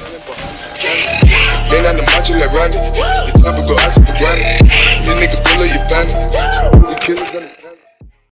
Been on the macho like Randy. The chopper go out to the granny. This nigga pull up your bandit. The killers understand.